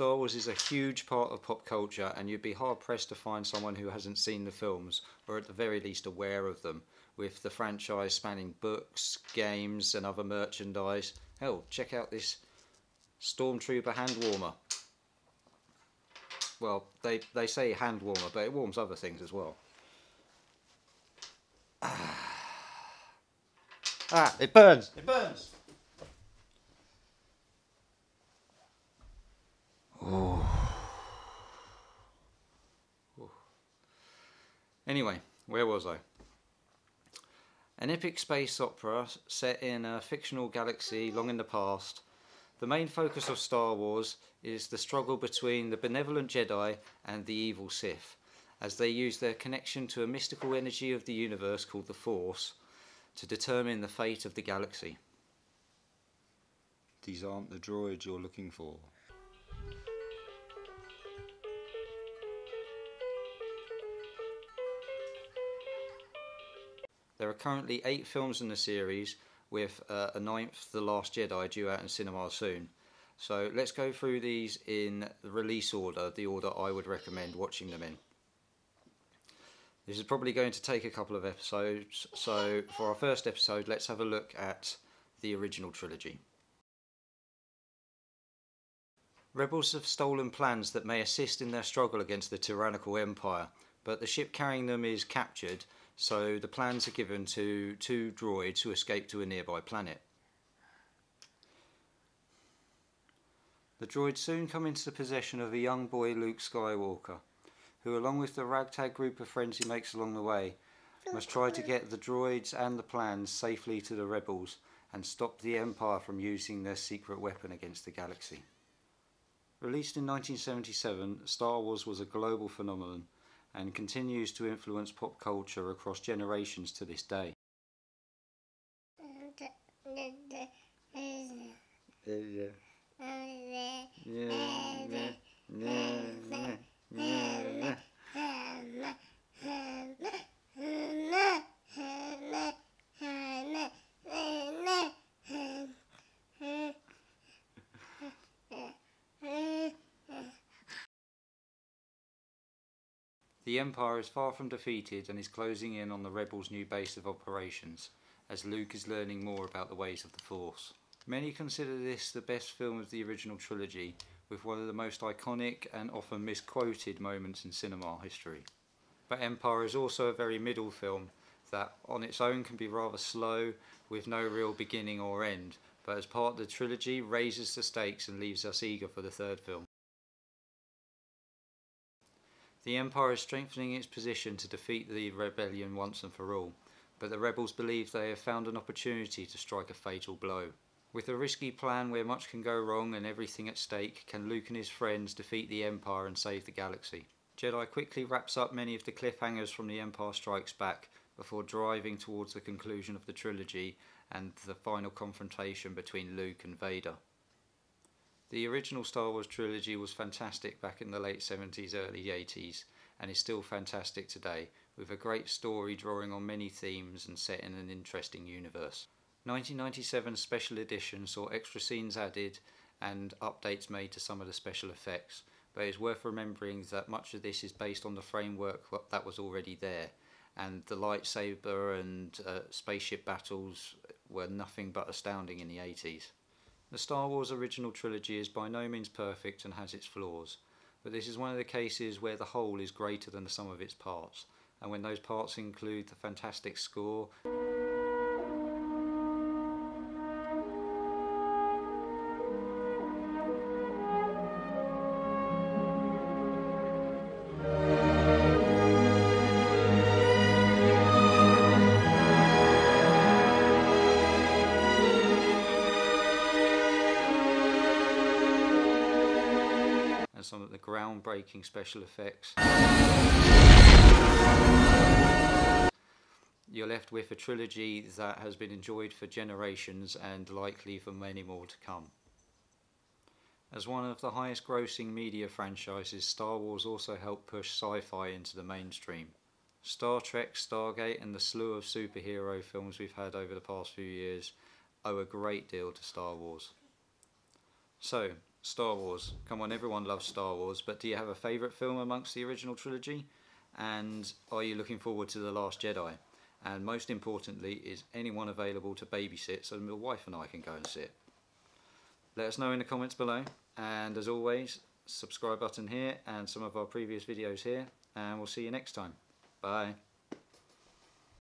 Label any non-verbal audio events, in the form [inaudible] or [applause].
Wars is a huge part of pop culture, and you'd be hard pressed to find someone who hasn't seen the films, or at the very least aware of them, with the franchise spanning books, games, and other merchandise. Hell, check out this Stormtrooper hand warmer. Well, they, they say hand warmer, but it warms other things as well. [sighs] Ah, it burns! It burns! Oh. Anyway, where was I? An epic space opera set in a fictional galaxy long in the past. The main focus of Star Wars is the struggle between the benevolent Jedi and the evil Sith, as they use their connection to a mystical energy of the universe called the Force to determine the fate of the galaxy. These aren't the droids you're looking for. There are currently eight films in the series, with uh, a ninth, The Last Jedi, due out in cinemas soon. So let's go through these in release order, the order I would recommend watching them in. This is probably going to take a couple of episodes, so for our first episode, let's have a look at the original trilogy. Rebels have stolen plans that may assist in their struggle against the tyrannical empire, but the ship carrying them is captured so the plans are given to two droids who escape to a nearby planet. The droids soon come into the possession of a young boy Luke Skywalker, who along with the ragtag group of friends he makes along the way, must try to get the droids and the plans safely to the rebels and stop the Empire from using their secret weapon against the galaxy. Released in 1977, Star Wars was a global phenomenon and continues to influence pop culture across generations to this day. The Empire is far from defeated and is closing in on the rebels' new base of operations, as Luke is learning more about the ways of the Force. Many consider this the best film of the original trilogy, with one of the most iconic and often misquoted moments in cinema history. But Empire is also a very middle film that on its own can be rather slow, with no real beginning or end, but as part of the trilogy raises the stakes and leaves us eager for the third film. The Empire is strengthening its position to defeat the rebellion once and for all, but the rebels believe they have found an opportunity to strike a fatal blow. With a risky plan where much can go wrong and everything at stake, can Luke and his friends defeat the Empire and save the galaxy? Jedi quickly wraps up many of the cliffhangers from The Empire Strikes Back before driving towards the conclusion of the trilogy and the final confrontation between Luke and Vader. The original Star Wars trilogy was fantastic back in the late 70s, early 80s, and is still fantastic today, with a great story drawing on many themes and set in an interesting universe. 1997 special edition saw extra scenes added and updates made to some of the special effects, but it's worth remembering that much of this is based on the framework that was already there, and the lightsaber and uh, spaceship battles were nothing but astounding in the 80s. The Star Wars original trilogy is by no means perfect and has its flaws, but this is one of the cases where the whole is greater than the sum of its parts, and when those parts include the fantastic score. Some of the groundbreaking special effects. You're left with a trilogy that has been enjoyed for generations and likely for many more to come. As one of the highest grossing media franchises, Star Wars also helped push sci fi into the mainstream. Star Trek, Stargate, and the slew of superhero films we've had over the past few years owe a great deal to Star Wars. So, Star Wars. Come on, everyone loves Star Wars, but do you have a favourite film amongst the original trilogy? And are you looking forward to The Last Jedi? And most importantly, is anyone available to babysit so my wife and I can go and sit? Let us know in the comments below. And as always, subscribe button here and some of our previous videos here. And we'll see you next time. Bye.